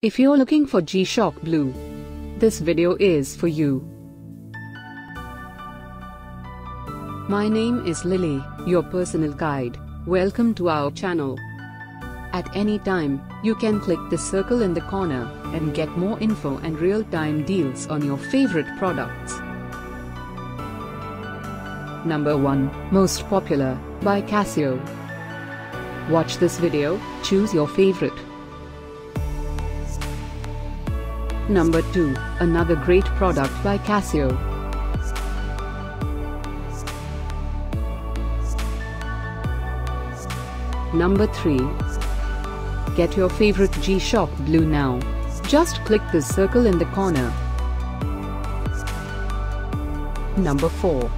If you're looking for G-Shock Blue, this video is for you. My name is Lily, your personal guide. Welcome to our channel. At any time, you can click the circle in the corner and get more info and real-time deals on your favorite products. Number 1, Most Popular, by Casio. Watch this video, choose your favorite. Number 2, another great product by Casio. Number 3. Get your favorite G-Shock Blue now. Just click the circle in the corner. Number 4.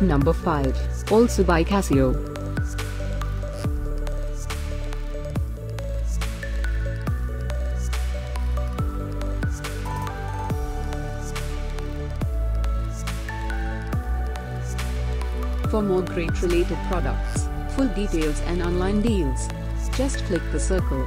Number 5, also by Casio. For more great related products, full details and online deals, just click the circle.